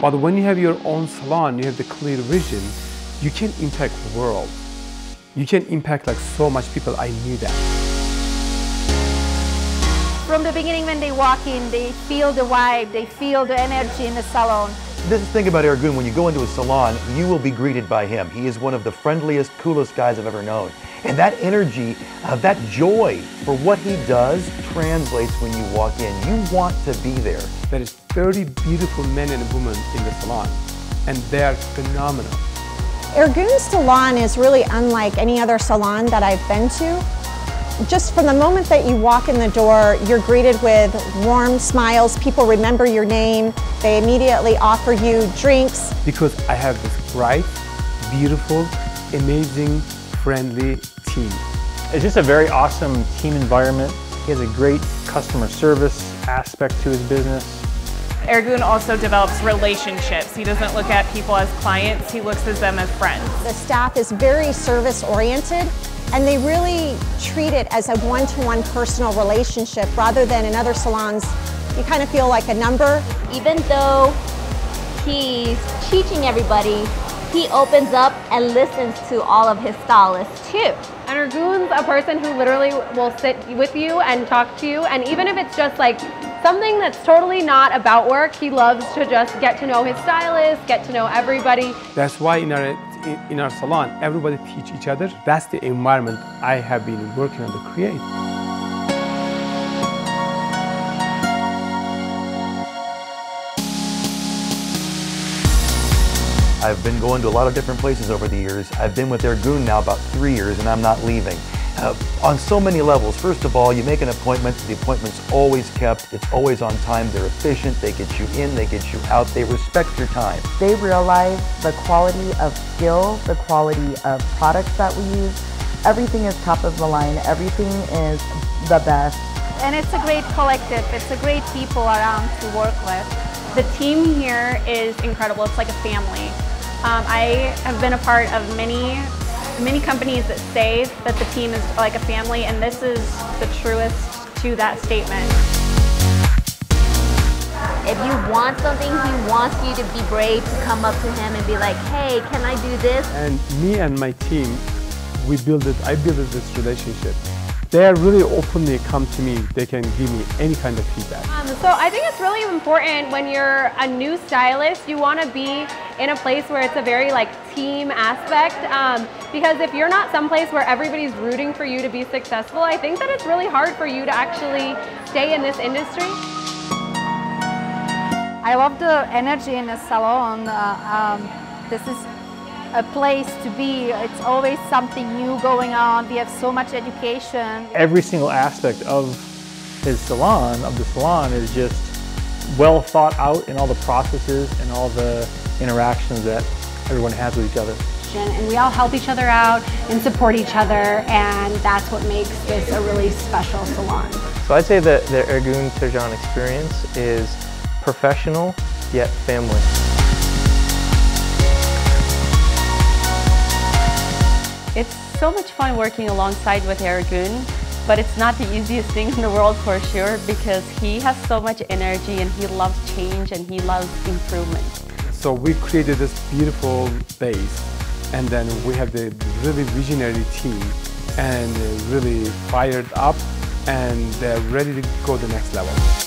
But when you have your own salon, you have the clear vision, you can impact the world. You can impact like so much people. I knew that. From the beginning when they walk in, they feel the vibe, they feel the energy in the salon. This is the thing about Ergun, when you go into a salon, you will be greeted by him. He is one of the friendliest, coolest guys I've ever known. And that energy, uh, that joy for what he does translates when you walk in. You want to be there. There is 30 beautiful men and women in the salon, and they are phenomenal. Ergun Salon is really unlike any other salon that I've been to. Just from the moment that you walk in the door, you're greeted with warm smiles. People remember your name. They immediately offer you drinks. Because I have this bright, beautiful, amazing, friendly team. It's just a very awesome team environment. He has a great customer service aspect to his business. Ergun also develops relationships. He doesn't look at people as clients, he looks at them as friends. The staff is very service oriented and they really treat it as a one-to-one -one personal relationship rather than in other salons you kind of feel like a number. Even though he's teaching everybody, he opens up and listens to all of his stylists too. And Ergun's a person who literally will sit with you and talk to you and even if it's just like something that's totally not about work, he loves to just get to know his stylist, get to know everybody. That's why in our in our salon, everybody teach each other. That's the environment I have been working on to create. I've been going to a lot of different places over the years. I've been with Ergun now about three years and I'm not leaving. Uh, on so many levels. First of all, you make an appointment, the appointment's always kept, it's always on time, they're efficient, they get you in, they get you out, they respect your time. They realize the quality of skill, the quality of products that we use. Everything is top of the line, everything is the best. And it's a great collective, it's a great people around to work with. The team here is incredible, it's like a family. Um, I have been a part of many many companies that say that the team is like a family, and this is the truest to that statement. If you want something, he wants you to be brave to come up to him and be like, hey, can I do this? And me and my team, we build it, I built this relationship they are really openly come to me. They can give me any kind of feedback. Um, so I think it's really important when you're a new stylist, you want to be in a place where it's a very like team aspect. Um, because if you're not someplace where everybody's rooting for you to be successful, I think that it's really hard for you to actually stay in this industry. I love the energy in the salon. Uh, um, this is a place to be. It's always something new going on. We have so much education. Every single aspect of his salon, of the salon, is just well thought out in all the processes and all the interactions that everyone has with each other. And we all help each other out and support each other, and that's what makes this a really special salon. So I'd say that the Ergun Terjan experience is professional yet family. It's so much fun working alongside with Ergun, but it's not the easiest thing in the world for sure because he has so much energy and he loves change and he loves improvement. So we created this beautiful base and then we have the really visionary team and really fired up and they're ready to go the next level.